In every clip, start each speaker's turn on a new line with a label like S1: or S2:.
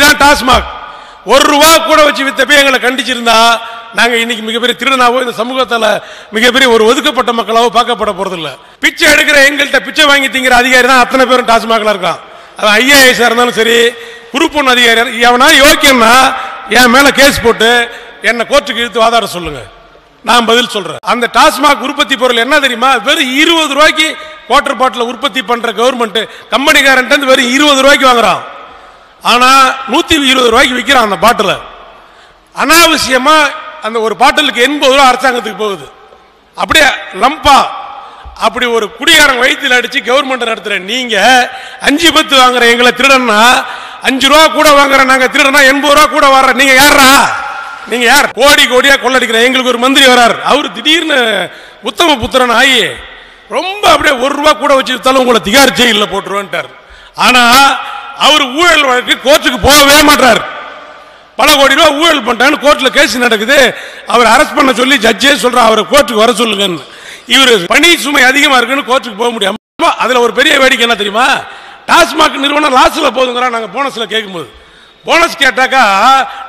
S1: இப்படிதான் டாஸ்மாக். ஒரு ரூபா கூட வச்சு வித்த போய் எங்களை கண்டிச்சிருந்தா நாங்க இன்னைக்கு மிகப்பெரிய திருடனாவோ இந்த சமூகத்துல மிகப்பெரிய ஒரு ஒதுக்கப்பட்ட மக்களாவோ பார்க்கப்பட போறதில்ல. பிச்சை எடுக்கிற எங்கள்கிட்ட பிச்சை வாங்கி திங்கிற அதிகாரி தான் அத்தனை பேரும் டாஸ்மாக்ல இருக்கான். அது ஐஏஎஸ் இருந்தாலும் சரி குரூப் ஒன் அதிகாரி எவனா யோக்கியம்னா என் மேல கேஸ் போட்டு என்னை கோர்ட்டுக்கு இழுத்து வாதாட சொல்லுங்க. நான் பதில் சொல்றேன். அந்த டாஸ்மாக் உற்பத்தி பொருள் என்ன தெரியுமா? வெறும் இருபது ரூபாய்க்கு வாட்டர் பாட்டில் உற்பத்தி பண்ற கவர்மெண்ட் கம்பெனிக்காரன் வெறும் இருபது ரூபாய்க்கு வாங்குறான். ஆனால் நூற்றி இருபது ரூபாய்க்கு விற்கிறான் அந்த பாட்டில். அனாவசியமாக அந்த ஒரு பாட்டிலுக்கு எண்பது ரூபா அரசாங்கத்துக்கு போகுது. அப்படியே லம்பா. அப்படி ஒரு குடிகாரன் வயிற்றில் அடித்து கவர்மெண்ட் நடத்துகிற நீங்கள் அஞ்சு பத்து வாங்குற எங்களை திருடன்னா அஞ்சு ரூபா கூட வாங்குற நாங்கள் திருடனா எண்பது ரூபா கூட வர்ற நீங்கள் யாரா நீங்கள் யார்? கோடி கோடியாக கொள்ளடிக்கிற எங்களுக்கு ஒரு மந்திரி வரார். அவர் திடீர்னு உத்தம புத்திரன் ஆகி ரொம்ப அப்படியே ஒரு ரூபா கூட வச்சுருத்தாலும் உங்களை திகார் ஜெயிலில் போட்டுருவேன்ட்டார். ஆனால் அவர் ஊழல் வழக்கு கோர்ட்டுக்கு போகவே மாட்டார் பல கோடி ரூபாய் ஊழல் பண்ணிட்டான்னு கோர்ட்டில் கேஸ் நடக்குது. அவர் அரெஸ்ட் பண்ண சொல்லி ஜட்ஜே சொல்ற அவரை கோர்ட்டுக்கு வர சொல்லுங்கன்னு. இவர் பணி சுமை அதிகமா இருக்குன்னு கோர்ட்டுக்கு போக முடியாமல் அதில் அதுல ஒரு பெரிய வேடிக்கை என்ன தெரியுமா? டாஸ்மாக் நிறுவனம் லாஸ்ல போதுங்கிறா நாங்கள் போனஸ்ல கேட்கும்போது போனஸ் கேட்டாக்கா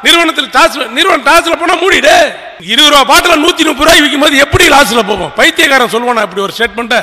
S1: நிறுவனத்தில் டாஸ் நிறுவனம் டாஸ்ல போனா மூடிடு. இருபது ரூபா பாட்டில் நூத்தி முப்பது ரூபாய் விற்கும் போது எப்படி லாஸ்ல போவோம்? பைத்தியக்காரன் சொல்லுவானா இப்படி ஒரு ஸ்டேட்மெண்ட்டை